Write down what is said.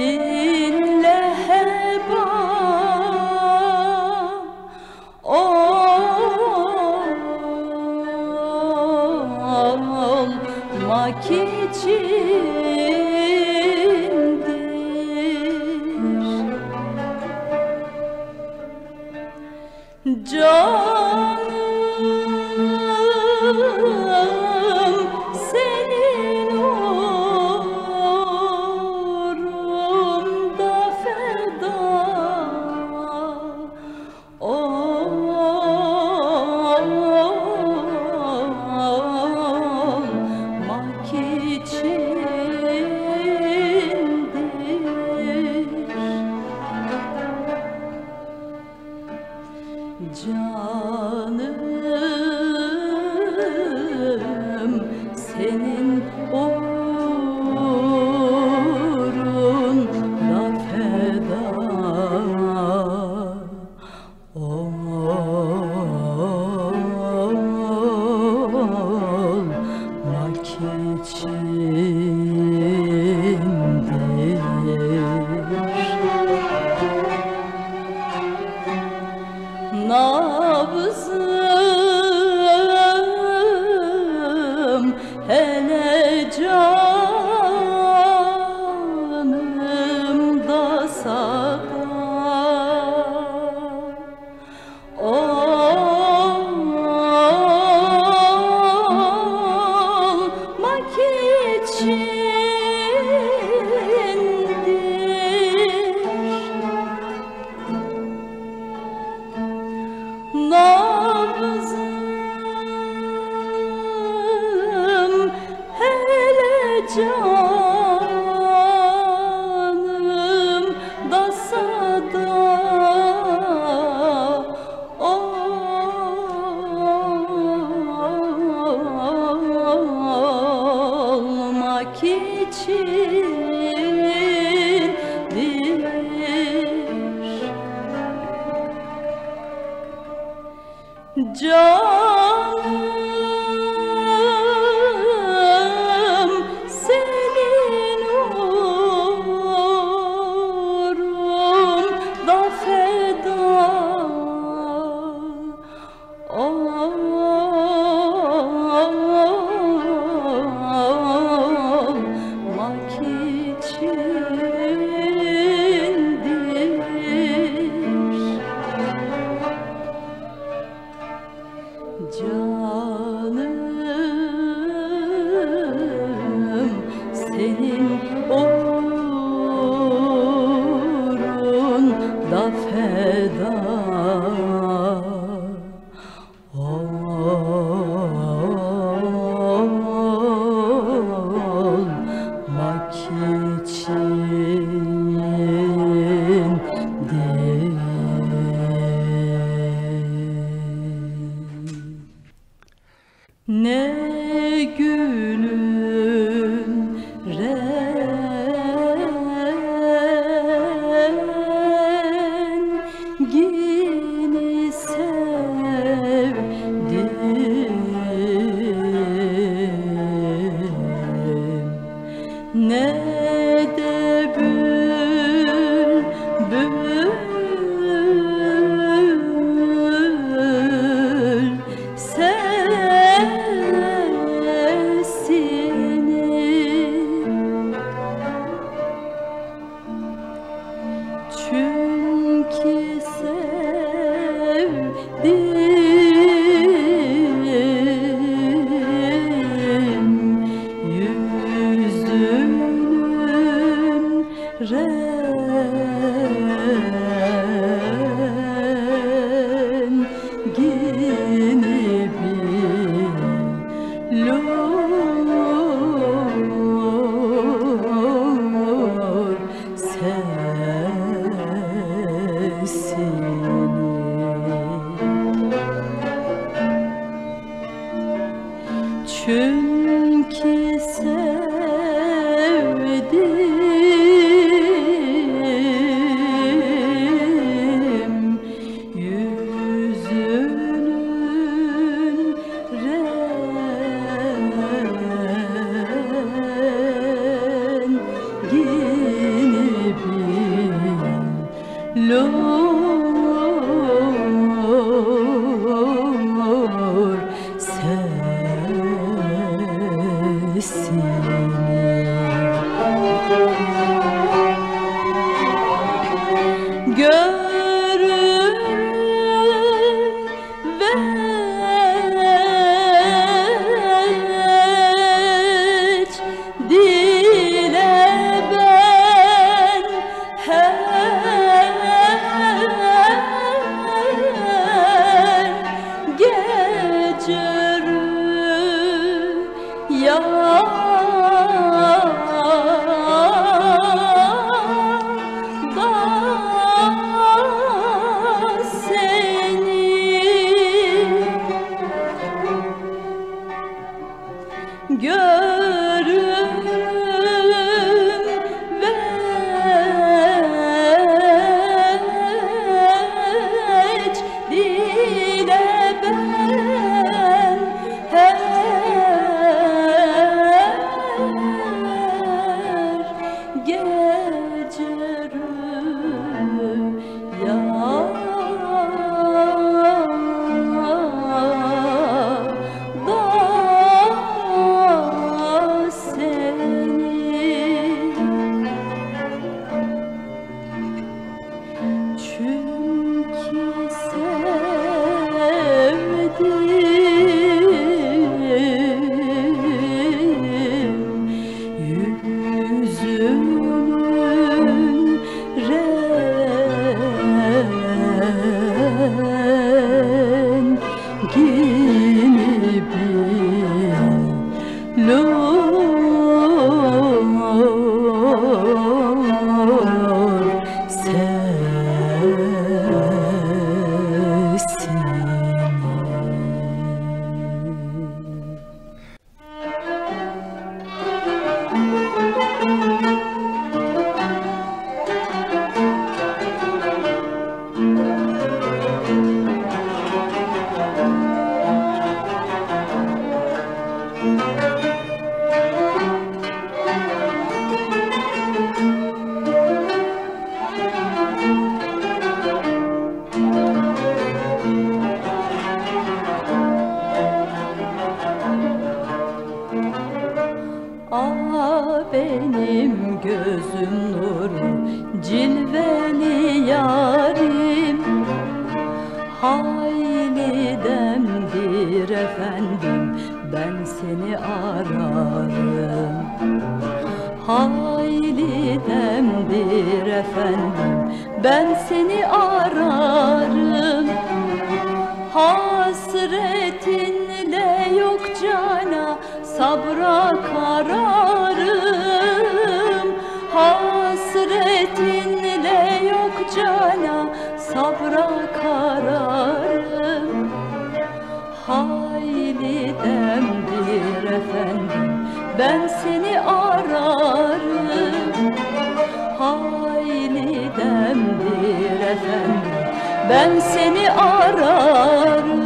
live. İçindir 去 sevda görürüm veç dile ben her gece rüyamda demdir efendim ben seni ararım. Hayli demdir efendim ben seni ararım. Hasretinle yok cana sabra kararım. Hasretinle yok cana sabra kararım Hayli demdir efendim ben seni ararım. Hayli demdir efendim ben seni ararım